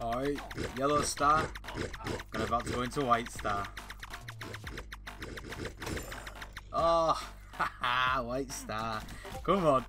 Alright, yellow star. And about to go into white star. Ah, oh, haha, white star. Come on.